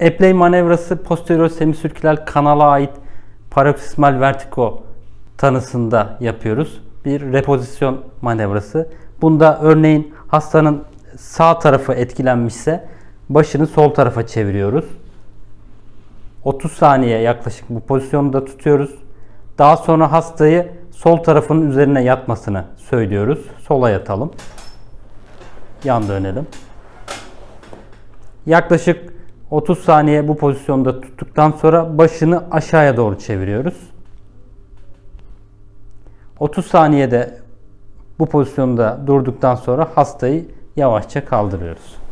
Epley manevrası posterior semisirküler kanala ait paroksismal vertigo tanısında yapıyoruz. Bir repozisyon manevrası. Bunda örneğin hastanın sağ tarafı etkilenmişse başını sol tarafa çeviriyoruz. 30 saniye yaklaşık bu pozisyonda tutuyoruz. Daha sonra hastayı sol tarafının üzerine yatmasını söylüyoruz. Sola yatalım. Yan dönelim. Yaklaşık 30 saniye bu pozisyonda tuttuktan sonra başını aşağıya doğru çeviriyoruz. 30 saniyede bu pozisyonda durduktan sonra hastayı yavaşça kaldırıyoruz.